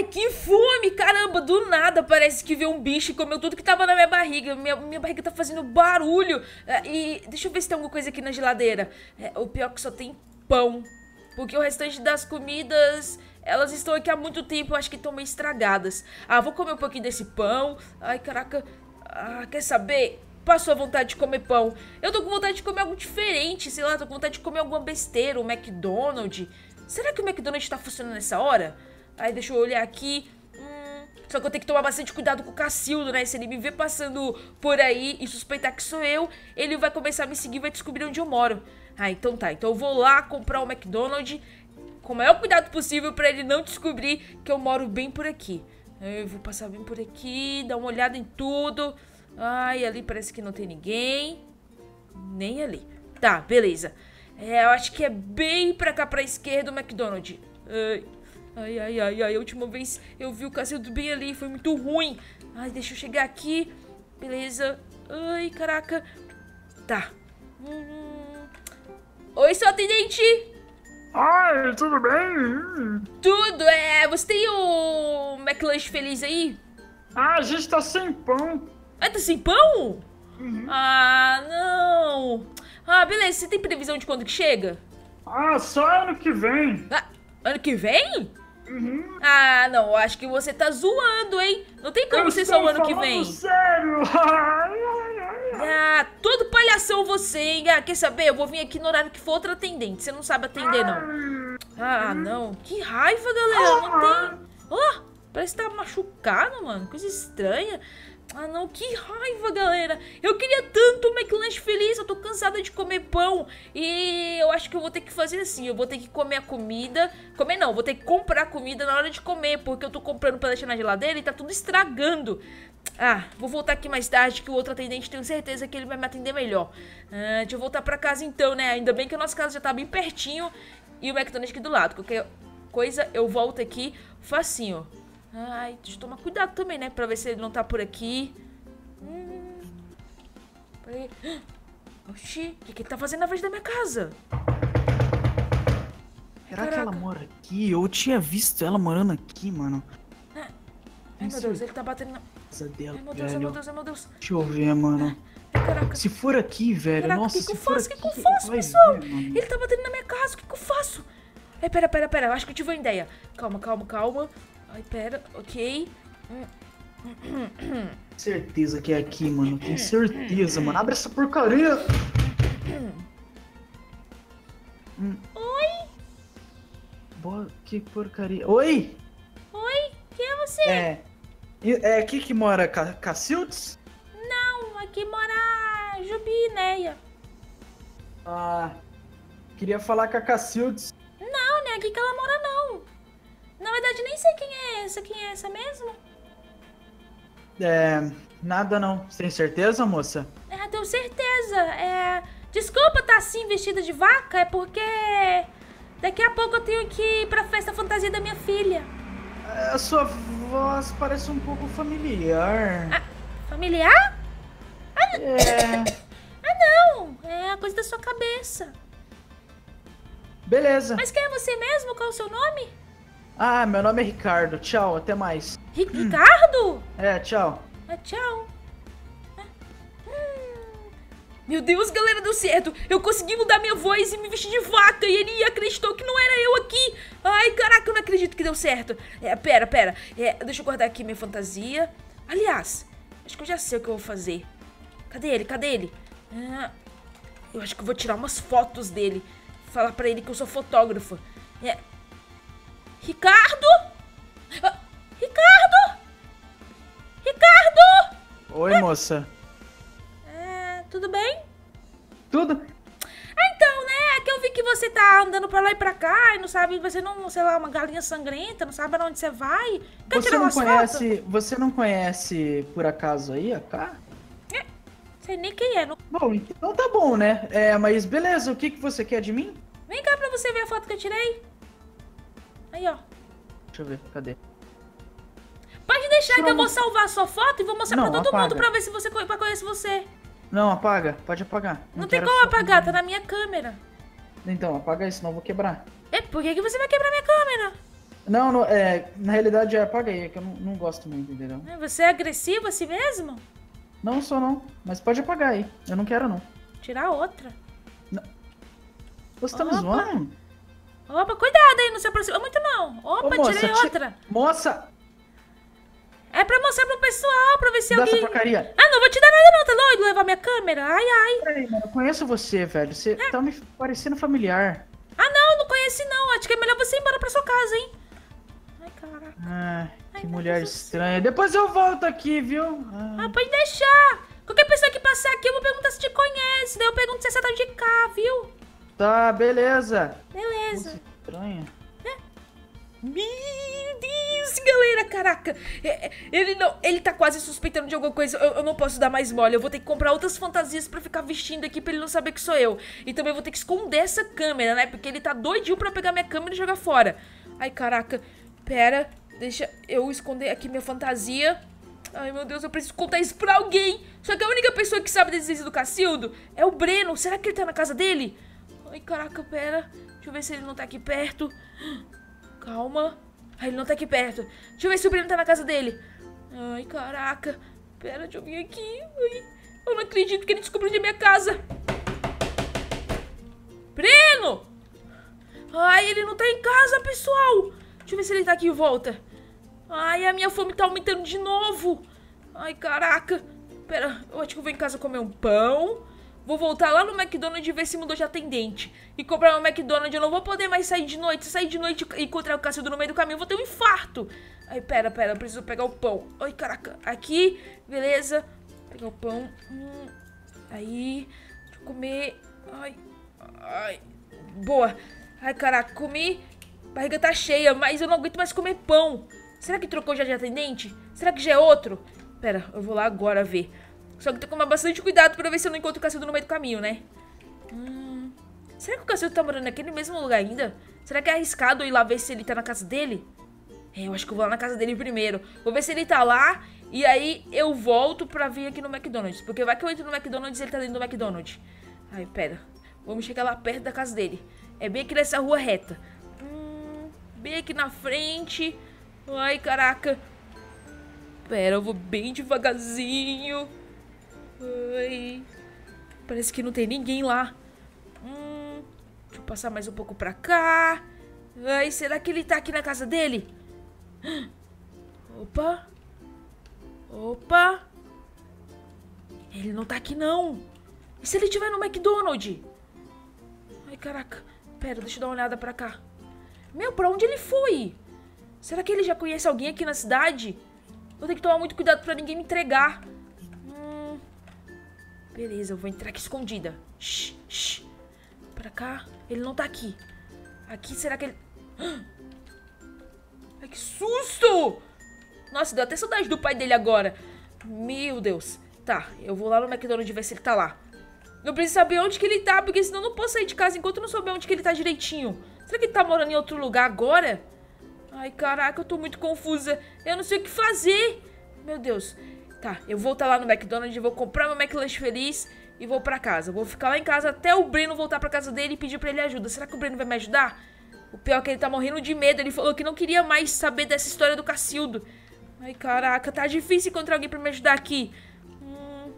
Ai, que fome! Caramba, do nada parece que veio um bicho e comeu tudo que tava na minha barriga. Minha, minha barriga tá fazendo barulho. É, e deixa eu ver se tem alguma coisa aqui na geladeira. É, o pior é que só tem pão. Porque o restante das comidas, elas estão aqui há muito tempo, eu acho que estão meio estragadas. Ah, vou comer um pouquinho desse pão. Ai, caraca. Ah, quer saber? Passou a vontade de comer pão. Eu tô com vontade de comer algo diferente, sei lá, tô com vontade de comer alguma besteira, um McDonald's. Será que o McDonald's tá funcionando nessa hora? Aí deixa eu olhar aqui. Hum, só que eu tenho que tomar bastante cuidado com o Cacildo, né? Se ele me ver passando por aí e suspeitar que sou eu, ele vai começar a me seguir e vai descobrir onde eu moro. Ah, então tá. Então eu vou lá comprar o McDonald's com o maior cuidado possível pra ele não descobrir que eu moro bem por aqui. Eu vou passar bem por aqui, dar uma olhada em tudo. Ai, ali parece que não tem ninguém. Nem ali. Tá, beleza. É, eu acho que é bem pra cá, pra esquerda, o McDonald's. Ai, ai, ai, ai, ai. A última vez eu vi o Cacildo bem ali, foi muito ruim. Ai, deixa eu chegar aqui. Beleza. Ai, caraca. Tá. Hum. Oi, seu atendente. Ai, tudo bem? Tudo, é. Você tem o McLanche feliz aí? Ah, a gente tá sem pão. Ah, tá sem pão? Uhum. Ah, não. Ah, beleza. Você tem previsão de quando que chega? Ah, só ano que vem. Ah, ano que vem? Uhum. Ah, não. Eu acho que você tá zoando, hein? Não tem como Eu ser só o ano que vem. sério. Ah, todo palhação você, hein? Ah, quer saber? Eu vou vir aqui no horário que for outro atendente. Você não sabe atender, não. Ah, não. Que raiva, galera. Não tem. Ó, parece que tá machucado, mano. Coisa estranha. Ah, não. Que raiva, galera. Eu queria tanto o McLanche feliz. Eu tô cansada de comer pão. E eu acho que eu vou ter que fazer assim. Eu vou ter que comer a comida. Comer não, vou ter que comprar comida na hora de comer. Porque eu tô comprando pra deixar na geladeira e tá tudo estragando. Ah, vou voltar aqui mais tarde que o outro atendente tenho certeza que ele vai me atender melhor. Ah, deixa eu voltar pra casa então, né? Ainda bem que a nossa casa já tá bem pertinho e o McDonald's aqui do lado. Qualquer coisa, eu volto aqui facinho. Ai, deixa eu tomar cuidado também, né? Pra ver se ele não tá por aqui. Hum. Peraí. Oxi, o que, que ele tá fazendo na frente da minha casa? Será que Caraca. ela mora aqui? Eu tinha visto ela morando aqui, mano. Ai, meu Deus, ele tá batendo na... Casa dela, Ai, meu Deus, ai, velho. meu Deus, ai, meu Deus. Deixa eu ver, mano. Ai, caraca. Se for aqui, velho, Caraca, nossa, que, que eu faço? O que, que eu faço, pessoal? ver. Ele tá batendo na minha casa, o que, que eu faço? Ai, pera, pera, pera, eu acho que eu tive uma ideia. Calma, calma, calma. Ai, pera, ok. Certeza que é aqui, mano. Tenho certeza, mano. Abre essa porcaria. Hum. Oi? Boa, que porcaria. Oi! Oi? Quem é você? É. É aqui que mora Ca Cacildes? Não, aqui mora Jubineia. Ah. Queria falar com a Cacildes. Não, não é aqui que ela mora, não. Na verdade, nem sei quem é essa. Quem é essa mesmo? É. Nada não. Tem certeza, moça? É, tenho certeza. É. Desculpa estar assim vestida de vaca, é porque. Daqui a pouco eu tenho que ir pra festa fantasia da minha filha. A sua voz parece um pouco familiar. Ah, familiar? É. Ah, não. É a coisa da sua cabeça. Beleza. Mas quem é você mesmo? Qual é o seu nome? Ah, meu nome é Ricardo. Tchau, até mais. Ri- Ricardo? É, tchau. Ah, tchau. Hum. Meu Deus, galera, deu certo. Eu consegui mudar minha voz e me vestir de vaca. E ele acreditou que não era eu aqui. Ai, caraca, eu não acredito que deu certo. É, pera, pera. É, deixa eu guardar aqui minha fantasia. Aliás, acho que eu já sei o que eu vou fazer. Cadê ele? Cadê ele? Ah, eu acho que eu vou tirar umas fotos dele. Falar pra ele que eu sou fotógrafa. É. Ricardo? Ah, Ricardo? Ricardo? Oi, moça. É, tudo bem? Tudo? Ah, então, né? É que eu vi que você tá andando pra lá e pra cá e não sabe, você não, sei lá, uma galinha sangrenta, não sabe pra onde você vai. Quer Você tirar não conhece. Você não conhece por acaso aí a K? fotos? Sei nem quem é. Não... Bom, então tá bom, né? É, mas beleza, o que, que você quer de mim? Vem cá pra você ver a foto que eu tirei. Aí, ó. Deixa eu ver, cadê? Pode deixar que eu vou salvar a sua foto e vou mostrar Não, pra todo mundo apaga. pra ver se você pra conhecer você. Não, apaga, pode apagar. Não, tem quero como só- apagar, tá na minha câmera. Então, apaga isso, senão eu vou quebrar. É, por que, que você vai quebrar minha câmera? Não, não, é, na realidade é apaga aí, é que eu não, não gosto muito, entendeu? É, Você é agressivo assim mesmo? Não sou não, mas pode apagar aí. Eu não quero não. Tirar outra. Você tá me Opa. zoando? Opa, cuidado aí, não se aproxima muito não. Opa, Ô, moça, tirei ti- outra. Moça, É pra mostrar pro pessoal, pra ver se dá essa alguém... porcaria. Ah, não vou te dar nada não, tá doido? Levar minha câmera? Ai, ai. Peraí, mano, eu conheço você, velho. Você tá me parecendo familiar. Ah, não, não conheci não. Acho que é melhor você ir embora pra sua casa, hein? Ai, caraca. Ah, Ai, que meu mulher estranha. Depois eu volto aqui, viu? Ah, Ah, pode deixar. Qualquer pessoa que passar aqui, eu vou perguntar se te conhece. Daí eu pergunto se você tá de cá, viu? tá, beleza. Beleza. Moça estranha. Meu Deus, galera, caraca. É, é, Ele não, ele tá quase suspeitando de alguma coisa. Eu, eu não posso dar mais mole. Eu vou ter que comprar outras fantasias pra ficar vestindo aqui pra ele não saber que sou eu. E também vou ter que esconder essa câmera, né? Porque ele tá doidinho pra pegar minha câmera e jogar fora. Ai, caraca. Pera, deixa eu esconder aqui minha fantasia. Ai, meu Deus, eu preciso contar isso pra alguém. Só que a única pessoa que sabe da existência do Cacildo é o Breno. Será que ele tá na casa dele? Ai, caraca, pera. Deixa eu ver se ele não tá aqui perto. Calma. Ai, ele não tá aqui perto. Deixa eu ver se o Breno tá na casa dele. Ai, caraca. Pera, deixa eu vir aqui. Ai, eu não acredito que ele descobriu onde é minha casa. Breno! Ai, ele não tá em casa, pessoal. Deixa eu ver se ele tá aqui em volta. Ai, a minha fome tá aumentando de novo. Ai, caraca. Pera, eu acho que eu vou em casa comer um pão. Vou voltar lá no McDonald's e ver se mudou de atendente. E comprar um McDonald's. Eu não vou poder mais sair de noite. Se sair de noite e encontrar o Cacildo no meio do caminho, eu vou ter um infarto. Ai, pera, pera. Eu preciso pegar o pão. Ai, caraca. Aqui, beleza. Pegar o pão. Hum, aí. Deixa eu comer. Ai. Ai. Boa. Ai, caraca. Comi. Barriga tá cheia, mas eu não aguento mais comer pão. Será que trocou já de atendente? Será que já é outro? Pera, eu vou lá agora ver. Só que tem que tomar bastante cuidado pra ver se eu não encontro o Cacildo no meio do caminho, né? Hum, será que o Cacildo tá morando naquele mesmo lugar ainda? Será que é arriscado eu ir lá ver se ele tá na casa dele? É, eu acho que eu vou lá na casa dele primeiro. Vou ver se ele tá lá e aí eu volto pra vir aqui no McDonald's. Porque vai que eu entro no McDonald's e ele tá dentro do McDonald's. Ai, pera. Vamos chegar lá perto da casa dele. É bem aqui nessa rua reta. Hum, bem aqui na frente. Ai, caraca. Pera, eu vou bem devagarzinho. Ai. Parece que não tem ninguém lá. Hum, deixa eu passar mais um pouco pra cá. Ai, será que ele tá aqui na casa dele? Opa. Opa. Ele não tá aqui, não. E se ele estiver no McDonald's? Ai, caraca. Pera, deixa eu dar uma olhada pra cá. Meu, pra onde ele foi? Será que ele já conhece alguém aqui na cidade? Vou ter que tomar muito cuidado pra ninguém me entregar. Beleza, eu vou entrar aqui escondida. Shh, shh. Pra cá. Ele não tá aqui. Aqui, será que ele... Ai, que susto! Nossa, deu até saudade do pai dele agora. Meu Deus. Tá, eu vou lá no McDonald's ver se ele tá lá. Eu preciso saber onde que ele tá, porque senão eu não posso sair de casa enquanto eu não souber onde que ele tá direitinho. Será que ele tá morando em outro lugar agora? Ai, caraca, eu tô muito confusa. Eu não sei o que fazer. Meu Deus. Tá, eu vou estar lá no McDonald's, vou comprar meu McLanche feliz e vou pra casa. Vou ficar lá em casa até o Breno voltar pra casa dele e pedir pra ele ajuda. Será que o Breno vai me ajudar? O pior é que ele tá morrendo de medo. Ele falou que não queria mais saber dessa história do Cacildo. Ai, caraca, tá difícil encontrar alguém pra me ajudar aqui. Hum,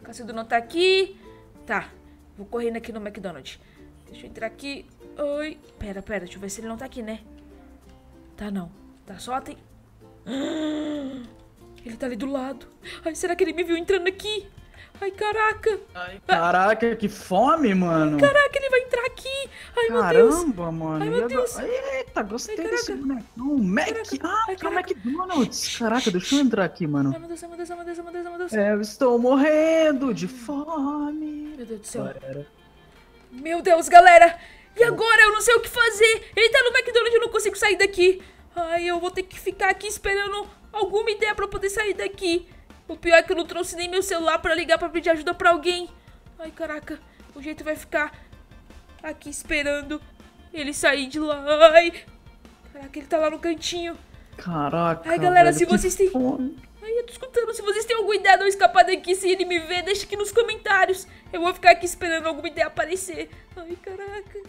o Cacildo não tá aqui. Tá, vou correndo aqui no McDonald's. Deixa eu entrar aqui. Oi. Pera, pera, deixa eu ver se ele não tá aqui, né? Tá não. Tá só tem. Ele tá ali do lado. Ai, será que ele me viu entrando aqui? Ai, caraca. Ai, caraca, que fome, mano. Caraca, ele vai entrar aqui. Ai, meu Deus. Caramba, mano. Ai, meu Deus. Eita, gostei Ai, desse caraca. bonecão. Mac. Ah, Ai, que é o caraca. McDonald's. Caraca, deixa eu entrar aqui, mano. Ai, meu Deus, ai, meu Deus, ai, meu Deus, ai, meu Deus, ai, meu Deus. É, eu estou morrendo de fome. Meu Deus do céu. Galera. Meu Deus, galera! E agora eu não sei o que fazer! Ele tá no McDonald's e eu não consigo sair daqui! Ai, eu vou ter que ficar aqui esperando alguma ideia pra eu poder sair daqui. O pior é que eu não trouxe nem meu celular pra ligar pra pedir ajuda pra alguém. Ai, caraca, o jeito vai ficar aqui esperando ele sair de lá. Ai, caraca, ele tá lá no cantinho. Caraca. Ai, galera, velho, se vocês têm- fome. Ai, eu tô escutando. Se vocês têm alguma ideia de eu escapar daqui, se ele me ver, deixa aqui nos comentários. Eu vou ficar aqui esperando alguma ideia aparecer. Ai, caraca.